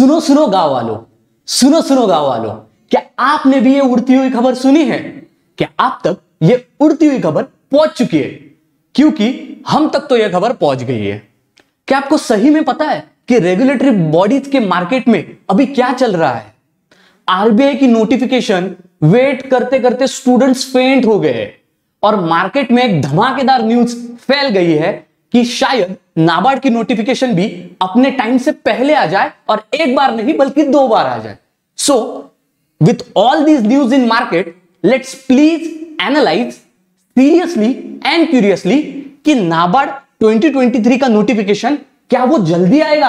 सुनो सुनो गाँव वालों, सुनो सुनो गाँव वालों, क्या आपने भी ये उड़ती हुई खबर सुनी है? क्या आप तक ये उड़ती हुई खबर पहुँच चुकी है? क्योंकि हम तक तो यह खबर पहुँच गई है। क्या आपको सही में पता है कि रेगुलेटरी बॉडीज के मार्केट में अभी क्या चल रहा है? आरबीआई की नोटिफिकेशन वेट करते करते स्टूडेंट्स फेंट हो गए और मार्केट में एक धमाकेदार न्यूज़ फैल गई है कि शायद नाबार्ड की नोटिफिकेशन भी अपने टाइम से पहले आ जाए और एक बार नहीं, बल्कि दो बार आ जाए। So with all these news in market let's please analyse seriously and curiously कि नाबार्ड 2023 का नोटिफिकेशन क्या वो जल्दी आएगा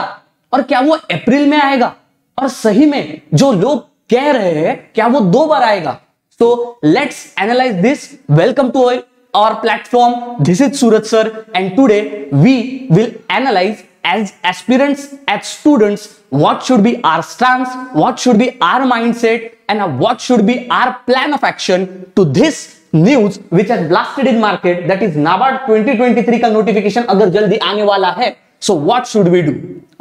और क्या वो अप्रैल में आएगा? और सही में जो लोग कह रहे हैं, क्या वो दो बार आएगा? So let's analyse this welcome to our platform this is suraj sir and today we will analyze as aspirants as students what should be our stance what should be our mindset and what should be our plan of action to this news which has blasted in market that is nabard 2023 का notification अगर जल्दी आने वाला है so what should we do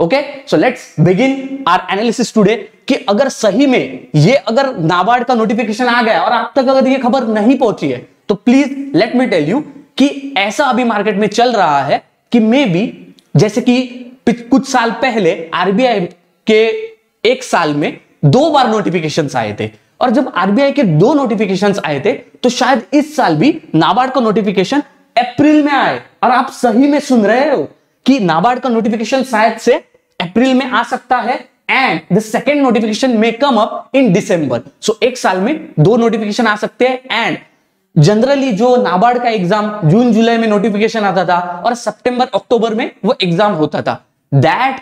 okay so let's begin our analysis today कि अगर सही में ये अगर नाबार्ड का नोटिफिकेशन आ गया और आप तक अगर ये खबर नहीं पहुँची है तो please let me tell you कि ऐसा अभी मार्केट में चल रहा है कि मे बी जैसे कि कुछ साल पहले आरबीआई के एक साल में दो बार नोटिफिकेशन आए थे। और जब आरबीआई के दो नोटिफिकेशन आए थे तो शायद इस साल भी नाबार्ड का नोटिफिकेशन अप्रैल में आए। और आप सही में सुन रहे हो कि नाबार्ड का नोटिफिकेशन शायद से अप्रैल में आ सकता है and the second notification may come up in December so एक साल में दो नोटिफिकेशन आ सकते हैं एंड जनरली जो नाबार्ड का एग्ज़ाम जून जुलाई में नोटिफिकेशन आता था और सितंबर अक्टूबर में वो एग्ज़ाम होता था। That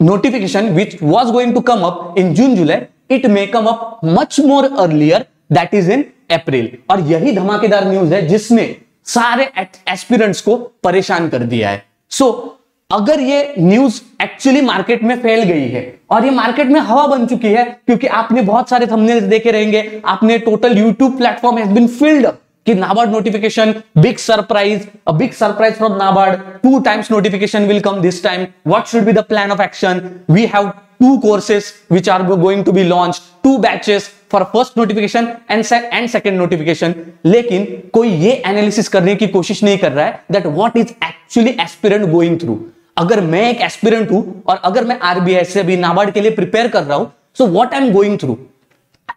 notification which was going to come up in June July it may come up much more earlier that is in April और यही धमाकेदार न्यूज़ है जिसने सारे एस्पिरेंट्स को परेशान कर दिया है। सो so, अगर ये न्यूज़ एक्चुअली मार्केट में फैल गई है, और ये मार्केट में हवा बन चुकी है, क्योंकि आपने बहुत सारे थंबनेल्स देखे रहेंगे, आपने total YouTube platform has been filled कि NABARD notification big surprise a big surprise from NABARD two times notification will come this time what should be the plan of action we have two courses which are going to be launched, two batches for first notification and se, and notification. लेकिन कोई ये analysis करने की कोशिश नहीं कर रहा है that what is actually aspirant going through. अगर मैं एक एस्पिरेंट हूँ और अगर मैं आरबीआई से अभी नाबार्ड के लिए प्रिपेयर कर रहा हूँ so what I am going through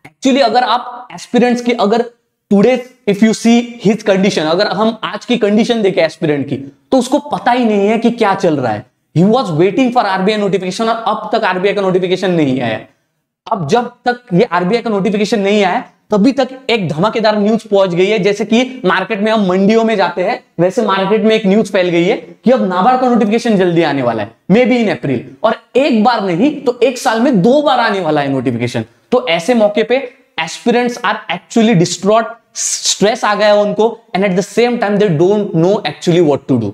actually अगर आप एस्पिरेंट्स की, अगर today if you see his condition अगर हम आज की कंडीशन देखें एस्पिरेंट की तो उसको पता ही नहीं है कि क्या चल रहा है। He was waiting for RBI notification और अब तक आरबीआई का नोटिफिकेशन नहीं आया। अब जब तक ये आरबीआई का नोटिफिकेशन नहीं आया, तभी तक एक धमाकेदार न्यूज़ पहुँच गई है, जैसे कि मार्केट में हम मंडियों में जाते हैं, वैसे मार्केट में एक न्यूज़ फैल गई है। कि अब नाबार्ड का नोटिफिकेशन जल्दी आने वाला है मे बी इन अप्रैल और एक बार नहीं तो एक साल में दो बार आने वाला है नोटिफिकेशन तो ऐसे मौके पे aspirants are actually distraught stress आ गया उनको and at the same time they don't know actually what to do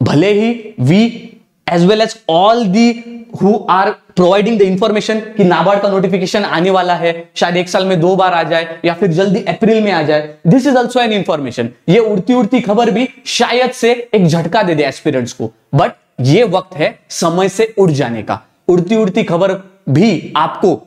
भले ही we as well as all the who are providing the information कि नाबार्ड का नोटिफिकेशन आने वाला है, शायद एक साल में दो बार आ जाए या फिर जल्दी अप्रैल में आ जाए। This is also an information ये उड़ती उड़ती खबर भी शायद से एक झटका दे दे एस्पिरेंट्स को। बट ये वक्त है समय से उड़ जाने का। उड़ती उड़ती खबर भी आपको,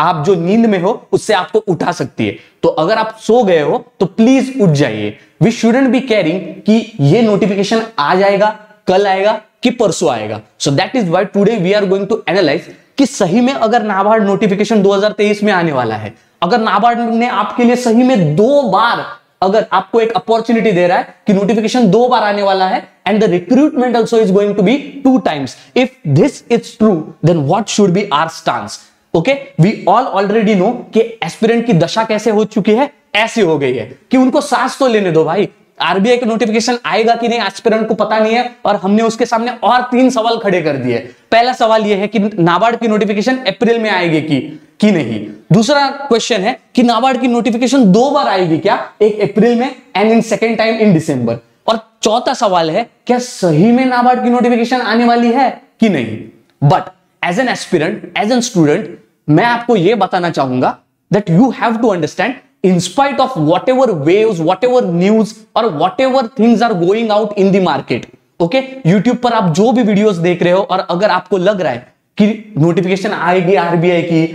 आप जो नींद में हो, उससे आपको उठा सकती है। तो अगर आप सो गए हो तो प्लीज़ उठ जाइए। वी शुडेंट बी कैरिंग कि ये नोटिफिकेशन आ जाएगा, कल आएगा कि परसों आएगा। So that is why today we are going to analyse कि सही में अगर नाबार्ड नोटिफिकेशन 2023 में आने वाला है, अगर नाबार्ड ने आपके लिए सही में दो बार अगर आपको एक अपॉर्चुनिटी दे रहा है कि नोटिफिकेशन दो बार आने वाला है and the recruitment also is going to be two times if this is true then what should be our stance okay we all already know कि एस्पिरेंट की दशा कैसे हो चुकी है? ऐसी हो गई है। कि उनको सांस तो लेने दो भाई। आरबीआई का नोटिफिकेशन आएगा कि नहीं एस्पिरेंट को पता नहीं है, और हमने उसके सामने और तीन सवाल खड़े कर दिए। पहला सवाल यह है कि नाबार्ड की नोटिफिकेशन अप्रैल में आएगी कि कि नहीं? दूसरा क्वेश्चन है कि नाबार्ड की नोटिफिकेशन दो बार आएगी क्या? एक अप्रैल में and in second time in December और चौथा सवाल है, क्या सही में नाबार्ड की नोटिफिकेशन आने वाली है कि नहीं? But as an aspirant as an student मैं आपको यह बताना चाहूँगा that you have to understand in spite of whatever waves, whatever news, or whatever things are going out in the market okay okay? YouTube पर आप जो भी videos देख रहे हो, और अगर आपको लग रहा है कि नोटिफिकेशन आएगी आरबीआई की,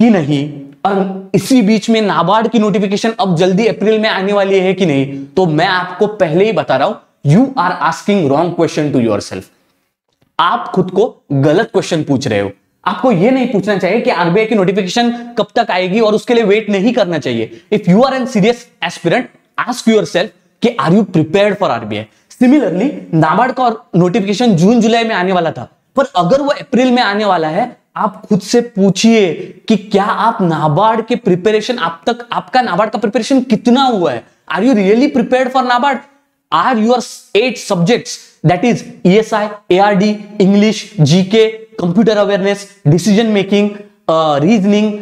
कि नहीं, और इसी बीच में नाबार्ड की नोटिफिकेशन अब जल्दी अप्रैल में आने वाली है कि नहीं तो मैं आपको पहले ही बता रहा हूँ you are asking wrong question to your आप खुद को गलत क्वेश्चन पूछ रहे हो आपको यह नहीं पूछना चाहिए कि आरबीआई की नोटिफिकेशन कब तक आएगी और उसके लिए वेट नहीं करना चाहिए। If you are an serious aspirant ask your self कि are you prepare for RBI similarly NABARD का नोटिफिकेशन जून जुलाई में आने वाला था। पर अगर वो अप्रैल में आने वाला है, आप खुद से पूछिए कि क्या आप नाबार्ड के प्रिपरेशन आप तक, आपका नाबार्ड का प्रिपरेशन कितना हुआ है? Are you really prepared for NABARD are your eight subjects that is ESI ARD English GK computer awareness decision making reasoning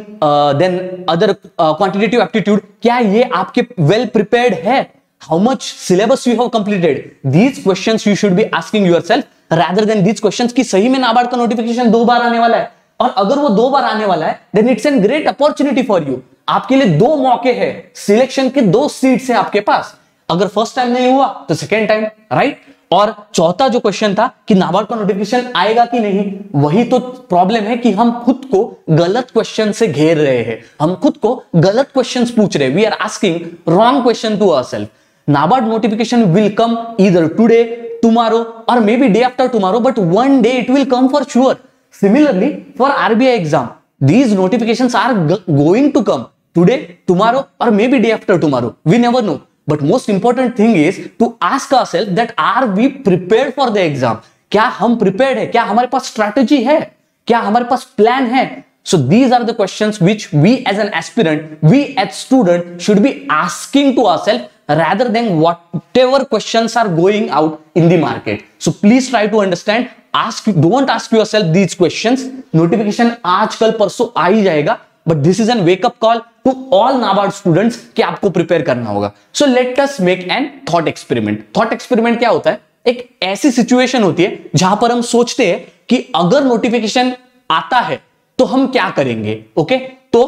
then other quantitative aptitude क्या ये आपके वेल प्रिपेयर्ड है? How much syllabus you have completed these questions you should be asking yourself rather than these questions की सही में नाबार्ड का notification दो बार आने वाला है। और अगर वो दो बार आने वाला है then it's an great opportunity for you आपके लिए दो मौके हैं। सिलेक्शन के दो सीट्स है आपके पास। अगर फ़र्स्ट टाइम नहीं हुआ तो सेकेंड टाइम राइट और चौथा जो क्वेश्चन था कि नाबार्ड का नोटिफिकेशन आएगा कि नहीं, वही तो प्रॉब्लम है कि हम खुद को गलत क्वेश्चन से घेर रहे हैं। हम खुद को गलत क्वेश्चंस पूछ रहे हैं। We are asking wrong question to our NABARD notification will come इधर today tomorrow or may be day after tomorrow but one day it will come for sure similarly for RBI exam these notification are going to come today tomorrow or may be day after tomorrow we never know but most important thing is to ask our self that are we prepare for the exam क्या हम prepare है? क्या हमारे पास strategy है? क्या हमारे पास plan है? So these are the question which we as an aspirant we as student should be asking to our self rather than what ever question are going out in the market so please try to understand ask don't ask your self these question notification आज कल परसों आ ही जाएगा but this is an wake up call to all NABARD students कि आपको prepare करना होगा। So let us make an thought experiment thought experiment क्या होता है? एक ऐसी सिचुएशन होती है, जहाँ पर हम सोचते हैं कि अगर नोटिफिकेशन आता है तो हम क्या करेंगे? ओके तो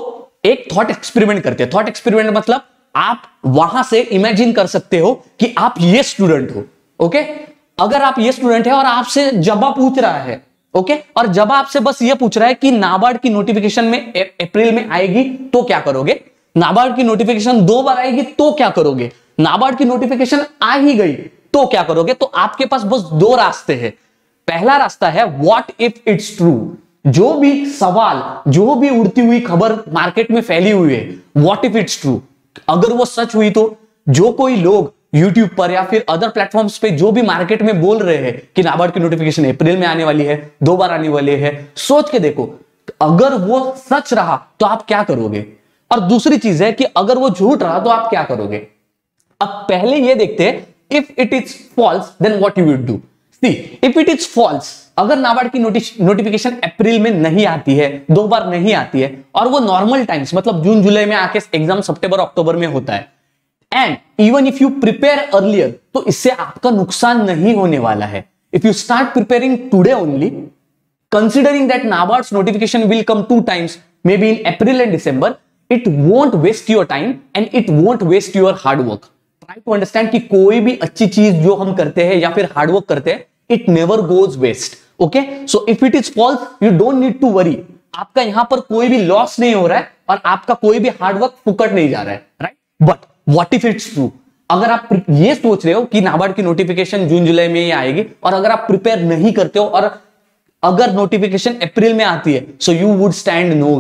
एक थॉट एक्सपेरिमेंट करते हैं। थॉट एक्सपेरिमेंट मतलब आप वहाँ से इमेजिन कर सकते हो कि आप ये स्टूडेंट हो। ओके अगर आप ये स्टूडेंट है और आपसे जवाब पूछ रहा है ओके? और जब आपसे बस ये पूछ रहा है कि नाबार्ड की नोटिफिकेशन में अप्रैल में आएगी तो क्या करोगे? नाबार्ड की नोटिफिकेशन दो बार आएगी तो क्या करोगे? नाबार्ड की नोटिफिकेशन आ ही गई तो क्या करोगे? तो आपके पास बस दो रास्ते हैं। पहला रास्ता है व्हाट इफ़ इट्स ट्रू जो भी सवाल, जो भी उड़ती हुई खबर मार्केट में फैली हुई है व्हाट इफ़ इट्स ट्रू अगर वो सच हुई तो जो कोई लोग यूट्यूब पर या फिर अदर प्लेटफॉर्म्स पे जो भी मार्केट में बोल रहे हैं कि नाबार्ड की नोटिफिकेशन अप्रैल में आने वाली है, दो बार आने वाली है, सोच के देखो। अगर वो सच रहा तो आप क्या करोगे? और दूसरी चीज़ है कि अगर वो झूठ रहा तो आप क्या करोगे? अब पहले ये देखते if it is false then what you do see if it is false अगर नाबार्ड की नोटिफिकेशन अप्रैल में नहीं आती है, दो बार नहीं आती है, और वो नॉर्मल टाइम्स मतलब जून जुलाई में आके एग्ज़ाम सितंबर अक्टूबर में होता है and even if you prepare earlier तो इससे आपका नुकसान नहीं होने वाला है। If you start preparing today only considering that NABARD's notification will come two times may be in April and December it won't waste your time and it won't waste your hard work try to understand कि कोई भी अच्छी चीज़ जो हम करते हैं या फिर हार्डवर्क करते हैं it never goes waste okay so if it is false you don't need to worry आपका यहाँ पर कोई भी लॉस नहीं हो रहा है और आपका कोई भी हार्डवर्क फुकट नहीं जा रहा है right but what if it's true अगर आप ये सोच रहे हो कि नाबार्ड की नोटिफिकेशन जून, जुलाई में ही आएगी, और अगर आप प्रिपेयर नहीं करते हो, और अगर नोटिफिकेशन अप्रैल में आती है so you would stand no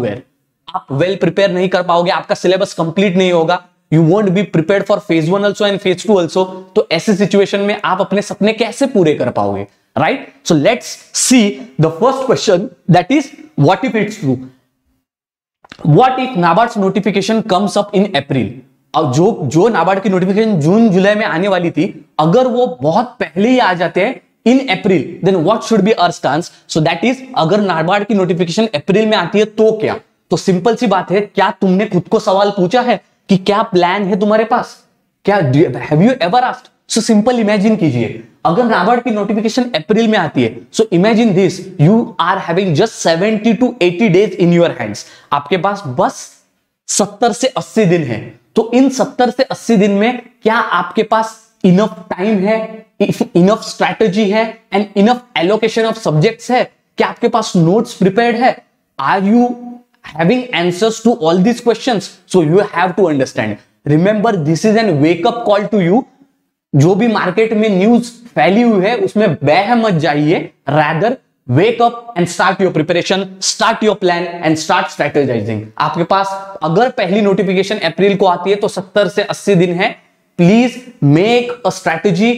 आप वेल well प्रिपेयर नहीं कर पाओगे, आपका सिलेबस कंप्लीट नहीं होगा. You won't be prepare for phase one also and phase two also तो ऐसे सिचुएशन में आप अपने सपने कैसे पूरे कर पाओगे? Right so let's see the first question that is what if it's true what if NABARD notification comes up in April और जो जो नाबार्ड की नोटिफिकेशन जून, जुलाई में आने वाली थी, अगर वो बहुत पहले ही आ जाते हैं in April then what should be our stance so that is अगर नाबार्ड की नोटिफिकेशन अप्रैल में आती है तो क्या? तो सिंपल सी बात है, क्या तुमने खुद को सवाल पूछा है कि क्या प्लान है तुम्हारे पास? क्या have you ever asked so simple imagine कीजिए। अगर नाबार्ड की नोटिफिकेशन अप्रैल में आती है so imagine this you are having just 70 to 80 days in your hands आपके पास बस 70 से 80 दिन है। तो इन 70 से 80 दिन में क्या आपके पास इनफ टाइम है इनफ स्ट्रैटेजी है and enough allocation of subjects है? क्या आपके पास नोट्स प्रिपेयर्ड है? Are you having answers to all these questions so you have to understand remember this is an wake up call to you जो भी market में news फैली हुई है, उसमें बह मत जाइए. Rather wake up and start your preparation start your plan and start strategizing आपके पास अगर पहली नोटिफिकेशन अप्रैल को आती है तो 70 से 80 दिन है। Please make a strategy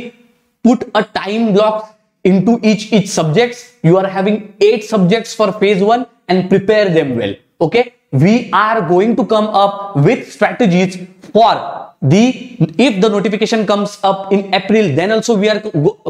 put a time block in to each each subjects. You are having eight subjects for phase 1 and prepare them well okay? We are going to come up with strategies for the if the notification comes up in april then also we are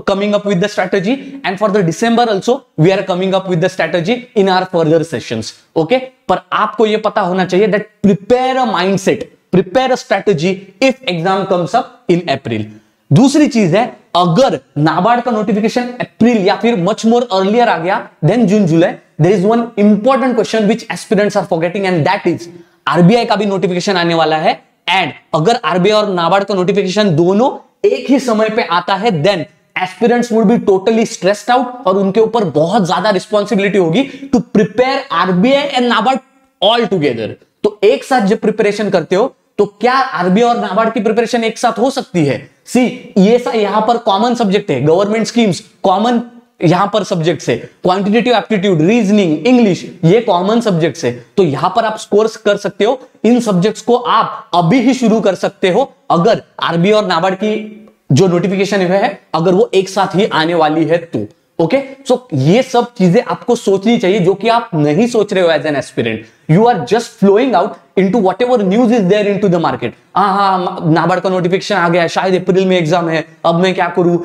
coming up with the strategy and for the december also we are coming up with the strategy in our further sessions okay पर आपको ये पता होना चाहिए that prepare a mindset prepare a strategy if exam comes up in april दूसरी चीज़ है अगर नाबार्ड का नोटिफिकेशन अप्रैल या फिर मच मोर अर्लियर आ गया then June July there is one important question which aspirants are forgetting and that is RBI का भी नोटिफिकेशन आने वाला है एंड अगर आरबीआई और नाबार्ड का नोटिफिकेशन दोनों एक ही समय पे आता है then aspirants would be totally stressed out और उनके ऊपर बहुत ज़्यादा रिस्पॉन्सिबिलिटी होगी to prepare RBI and NABARD all together तो एक साथ जब प्रिपरेशन करते हो तो क्या आरबीआई और नाबार्ड की प्रिपरेशन एक साथ हो सकती है? सी ये यहाँ पर कॉमन सब्जेक्ट है गवर्नमेंट स्कीम्स कॉमन यहाँ पर सब्जेक्ट से क्वांटिटेटिव एप्टीट्यूड रीजनिंग इंग्लिश ये कॉमन सब्जेक्ट से तो यहाँ पर आप स्कोर्स कर सकते हो, इन सब्जेक्ट्स को आप अभी ही शुरू कर सकते हो। अगर आरबी और नाबार्ड की जो नोटिफिकेशन है, अगर वो एक साथ ही आने वाली है तो ओके सो ये सब चीज़ें आपको सोचनी चाहिए, जो कि आप नहीं सोच रहे हो as an aspirant are just flowing out into what ever news is there into the market हाँ हाँ नाबार्ड का नोटिफिकेशन आ गया, शायद अप्रैल में एग्ज़ाम है, अब मैं क्या करूँ?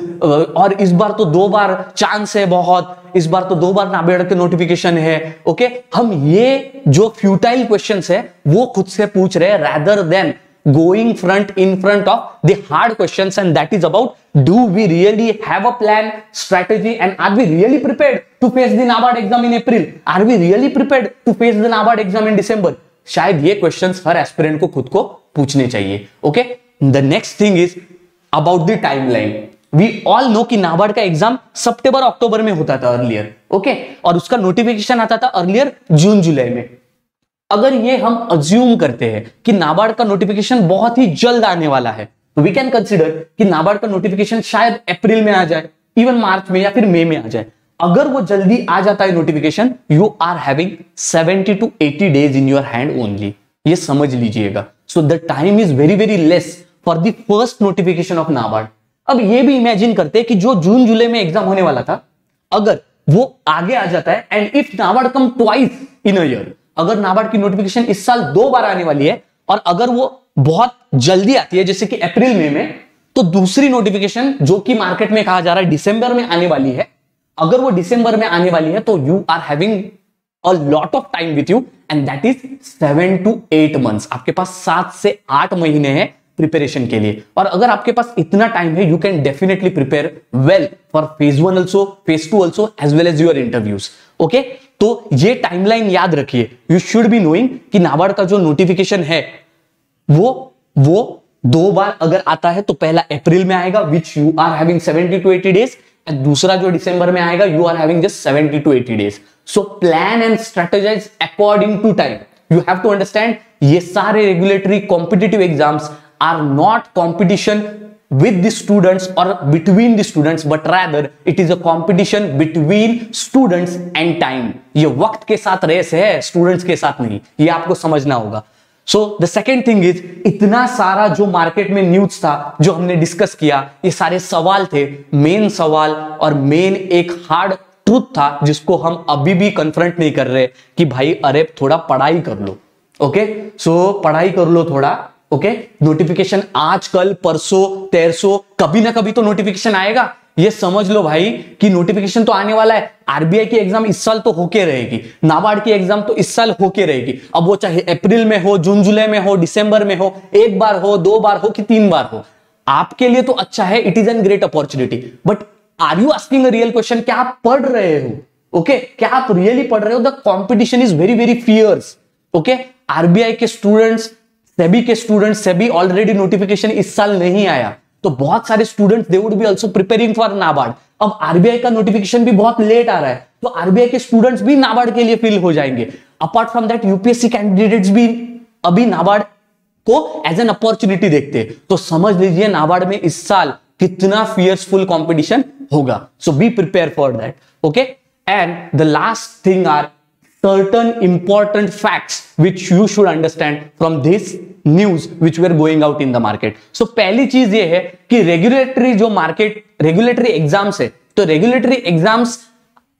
और इस बार तो दो बार चांस है बहुत। इस बार तो दो बार नाबार्ड के नोटिफिकेशन है ओके हम ये जो फ्यूटाइल क्वेश्चन है, वो खुद से पूछ रहे हैं rather than going front in front of the hard questions and that is about do we really have a plan strategy and are we really prepared to face the NABARD exam in April are we really prepared to face the NABARD exam in December शायद ये questions हर aspirant को खुद को पूछने चाहिए okay the next thing is about the timeline we all know कि नाबार्ड का exam सितंबर अक्टूबर में होता था अर्लियर ओके okay? और उसका नोटिफिकेशन आता था अर्लियर जून जुलाई में अगर ये हम अज्यूम करते हैं कि नाबार्ड का नोटिफिकेशन बहुत ही जल्द आने वाला है तो वी कैन कंसिडर कि नाबार्ड का नोटिफिकेशन शायद अप्रैल में आ जाए इवन मार्च में या फिर मई में आ जाए। अगर वो जल्दी आ जाता है notification you are having 70 to 80 days in your hand only ये समझ लीजिएगा। So the time is very very less for the first notification of NABARD. अब ये भी इमेजिन करते हैं कि जो जून, जुलाई में एग्ज़ाम होने वाला था, अगर वो आगे आ जाता है and if NABARD come twice in a year अगर नाबार्ड की नोटिफिकेशन इस साल दो बार आने वाली है, और अगर वो बहुत जल्दी आती है, जैसे कि अप्रैल में में तो दूसरी नोटिफिकेशन जो कि मार्केट में कहा जा रहा है दिसंबर में आने वाली है। अगर वो दिसंबर में आने वाली है तो you are having a lot of time with you and that is seven to eight months आपके पास सात से आठ महीने हैं प्रिपरेशन के लिए। और अगर आपके पास इतना टाइम है you can definitely prepare well for phase one also phase two also as well as your interviews okay तो ये टाइमलाइन याद रखिए। यू शुड बी नोइंग कि नाबार्ड का जो नोटिफिकेशन है, वो वो दो बार अगर आता है तो पहला अप्रैल में आएगा which you are having 70 to 80 days and दूसरा जो दिसंबर में आएगा you are having just 70 to 80 days so plan and strategize according to time you have to understand ये सारे regulatory competitive exams are not competition with the students or between the students but rather it is a competition between students and time. ये वक्त के साथ race है students के साथ नहीं। ये आपको समझना होगा। So the second thing is इतना सारा जो मार्केट में न्यूज़ था जो हमने डिस्कस किया ये सारे सवाल थे। मेन सवाल और मेन एक हार्ड ट्रूथ था जिसको हम अभी भी कन्फ्रंट नहीं कर रहे कि भाई अरे थोड़ा पढ़ाई कर लो। Okay okay? सो so, पढ़ाई कर लो थोड़ा। ओके नोटिफिकेशन आज कल परसों, तेरसो, कभी ना कभी तो नोटिफिकेशन आएगा। ये समझ लो भाई कि नोटिफिकेशन तो आने वाला है। आरबीआई की एग्ज़ाम इस साल तो होके रहेगी। नाबार्ड की एग्ज़ाम तो इस साल होके रहेगी। अब वो चाहे अप्रैल में हो जून जुलाई में हो दिसंबर में हो, एक बार हो, दो बार हो कि तीन बार हो। आपके लिए तो अच्छा है it is an great opportunity but are you asking real question क्या आप पढ़ रहे हो? Okay okay? क्या आप रियली पढ़ रहे हो? The competition is very very fierce okay RBI के स्टूडेंट्स सेबी के स्टूडेंट सेबी ऑलरेडी नोटिफिकेशन इस साल नहीं आया। तो बहुत सारे students they would be also preparing for NABARD. अब आरबीआई का नोटिफिकेशन भी बहुत लेट आ रहा है तो आरबीआई के स्टूडेंट्स भी नाबार्ड के लिए फिल हो जाएँगे। Apart from that UPSC candidates भी अभी नाबार्ड को एज एन अपॉर्चुनिटी देखते हैं। तो समझ लीजिए नाबार्ड में इस साल कितना फियर्सफुल कंपटीशन होगा। So be prepare for that okay and the last thing are certain important facts which you should understand from this news which we are going out in the market. So, पहली चीज़ ये है कि regulatory जो market regulatory exams है तो regulatory exams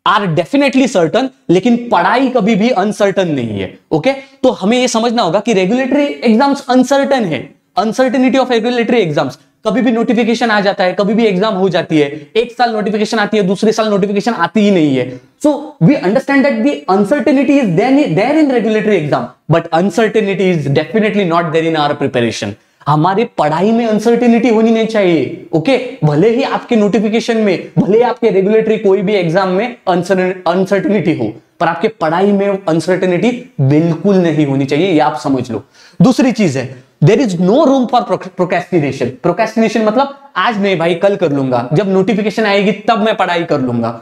are definitely certain लेकिन पढ़ाई कभी भी अनसर्टन नहीं है ओके okay? तो हमें यह समझना होगा कि रेगुलेटरी एग्ज़ाम्स अनसर्टन है। अनसर्टेनिटी ऑफ़ रेगुलेटरी एग्ज़ाम्स कभी भी नोटिफिकेशन आ जाता है, कभी भी एग्ज़ाम हो जाती है, एक साल नोटिफिकेशन आती है, दूसरे साल नोटिफिकेशन आती ही नहीं है। So we understand that the uncertainty is there in regulatory exam but uncertainty is definitely not there in our preparation हमारे पढ़ाई में अनसर्टेनिटी होनी नहीं चाहिए ओके भले ही आपके नोटिफिकेशन में, भले ही आपके रेगुलेटरी कोई भी एग्ज़ाम में अनसर्टेनिटी हो, पर आपके पढ़ाई में अनसर्टेनिटी बिल्कुल नहीं होनी चाहिए, ये आप समझ लो। दूसरी चीज़ है there is no room for procrastination procrastination मतलब आज नहीं भाई कल कर लूँगा। जब नोटिफिकेशन आएगी, तब मैं पढ़ाई कर लूँगा।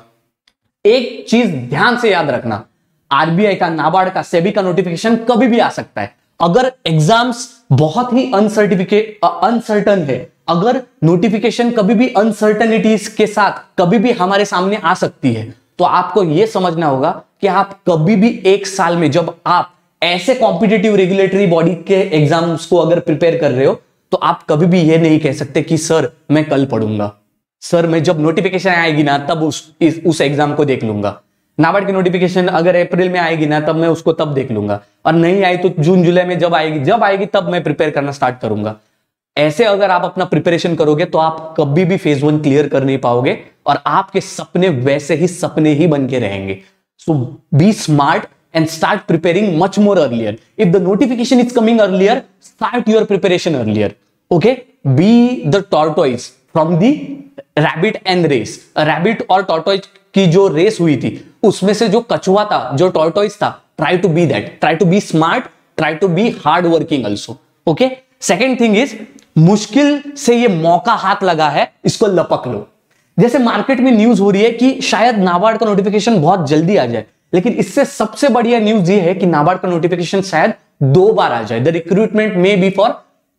एक चीज़ ध्यान से याद रखना। आरबीआई का, नाबार्ड का, सेबी का नोटिफिकेशन कभी भी आ सकता है। अगर एग्ज़ाम्स बहुत ही अनसर्टिफिकेट अनसर्टन है, अगर नोटिफिकेशन कभी भी अनसर्टनिटीज के साथ, कभी भी हमारे सामने आ सकती है तो आपको यह समझना होगा कि आप कभी भी एक साल में, जब आप ऐसे कॉम्पिटेटिव रेगुलेटरी बॉडी के एग्ज़ाम्स को अगर प्रिपेयर कर रहे हो तो आप कभी भी ये नहीं कह सकते कि सर मैं कल पढ़ूँगा। सर मैं जब नोटिफिकेशन आएगी ना तब उस इस, उस एग्ज़ाम को देख लूँगा। नाबार्ड की नोटिफिकेशन अगर अप्रैल में आएगी ना तब मैं उसको तब देख लूँगा। और नहीं आई तो जून जुलाई में जब आएगी जब आएगी तब मैं प्रिपेयर करना स्टार्ट करूँगा। ऐसे अगर आप अपना प्रिपरेशन करोगे तो आप कभी भी फ़ेज़ वन क्लियर कर नहीं पाओगे और आपके सपने वैसे ही सपने ही बन के रहेंगे। So be smart and start preparing much more earlier. If the notification is coming earlier, start your preparation earlier. Okay? Be the tortoise from the rabbit and race. A rabbit और tortoise की जो race हुई थी उसमें से जो कछुआ था जो टॉर्टोइस था try to be that try to be smart try to be hard working also okay second thing is मुश्किल से ये मौका हाथ लगा है इसको लपक लो जैसे मार्केट में न्यूज़ हो रही है कि शायद नाबार्ड का नोटिफिकेशन बहुत जल्दी आ जाए लेकिन इससे सबसे बढ़िया न्यूज़ ये है कि नाबार्ड का नोटिफिकेशन शायद दो बार आ जाए। The recruitment may be for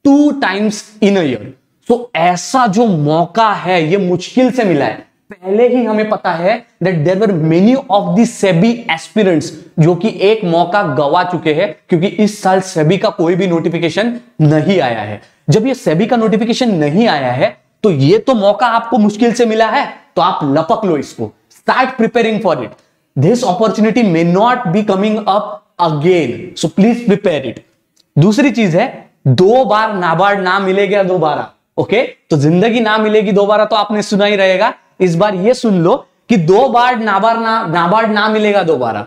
two times in year so ऐसा जो मौका है, ये मुश्किल से मिला है। पहले ही हमें पता है that there were many of the SEBI aspirants जो कि एक मौका गवा चुके हैं, क्योंकि इस साल सेबी का कोई भी नोटिफिकेशन नहीं आया है। जब ये सेबी का नोटिफिकेशन नहीं आया है तो ये तो मौका आपको मुश्किल से मिला है तो आप लपक लो इसको। Start preparing for it this opportunity may not be coming up again. So, please prepare it. दूसरी चीज़ है, दो बार नाबार्ड ना मिलेगा दोबारा ओके तो ज़िंदगी ना मिलेगी दोबारा तो आपने सुना ही रहेगा। इस बार ये सुन लो कि दो बार नाबार्ड ना नाबार्ड ना मिलेगा दोबारा,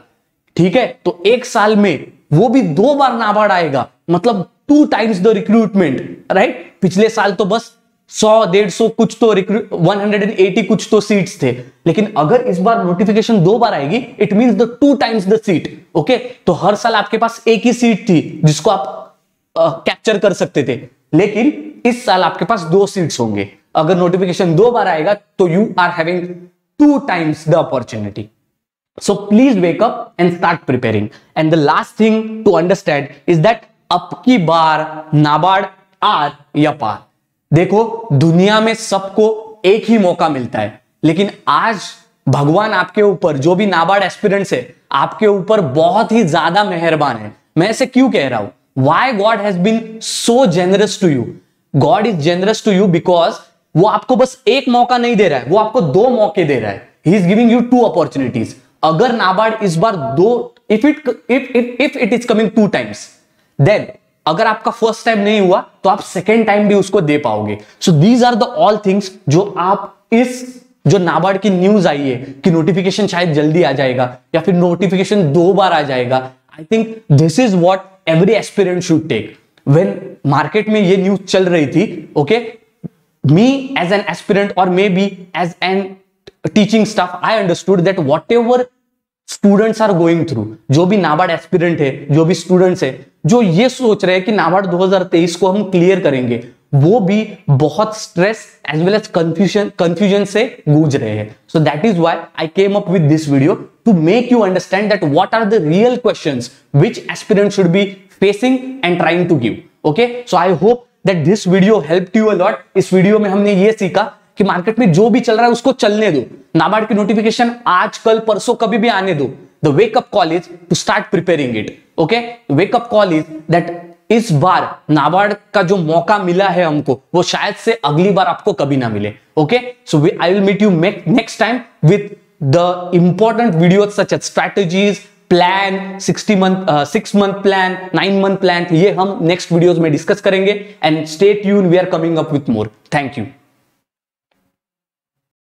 ठीक है? तो एक साल में वो भी दो बार नाबार्ड आएगा मतलब two times the recruitment right पिछले साल तो बस सौ, डेढ़ सौ कुछ तो recruit one hundred and eighty कुछ तो सीट्स थे। लेकिन अगर इस बार नोटिफिकेशन दो बार आएगी it mean the two times the seat okay तो हर साल आपके पास एक ही सीट थी, जिसको आप कैप्चर कर सकते थे। लेकिन इस साल आपके पास दो सीट्स होंगे। अगर नोटिफिकेशन दो बार आएगा तो you are having two times the opportunity so please wake up and start preparing and the last thing to understand is that अब की बार नाबार्ड आर या पार देखो, दुनिया में सबको एक ही मौका मिलता है। लेकिन आज भगवान आपके ऊपर, जो भी नाबार्ड एस्पिरेंट्स है, आपके ऊपर बहुत ही ज़्यादा मेहरबान है। मैं ऐसे क्यों कह रहा हूँ? Why God has been so generous to you God is generous to you because वो आपको बस एक मौका नहीं दे रहा है, वो आपको दो मौके दे रहा है। He is giving you two opportunities अगर नाबार्ड इस बार दो if it if if if it is coming two times then अगर आपका फ़र्स्ट टाइम नहीं हुआ तो आप सेकेंड टाइम भी उसको दे पाओगे। So these are the all things जो आप इस, जो नाबार्ड की न्यूज़ आई है, कि नोटिफिकेशन शायद जल्दी आ जाएगा, या फिर नोटिफिकेशन दो बार आ जाएगा। I think this is what every experience should take when market में ये न्यूज़ चल रही थी okay me as an aspirant or may be as an teaching staff I understood that what ever students are going through जो भी NABARD aspirant है, जो भी स्टूडेंट्स है, जो ये सोच रहे हैं कि नाबार्ड 2023 को हम क्लियर करेंगे, वो भी बहुत stress as well as confusion confusion से गूंज रहे हैं। So that is why I came up with this video to make you understand that what are the real question which aspirant should be facing and trying to give okay so I hope that this video help you a lot इस video में हमने ये सीखा कि market में जो भी चल रहा है उसको चलने दो। नाबार्ड की नोटिफिकेशन आज कल परसों कभी भी आने दो। The wake up call is to start preparing it okay wake up call is that इस बार नाबार्ड का जो मौका मिला है हमको, वो शायद से अगली बार आपको कभी ना मिले okay so I will meet you next time with the important video such as strategies plan 60 month six month plan nine month plan ये हम नेक्स्ट वीडियोस में डिस्कस करेंगे। And stay tune we are coming up with more thank you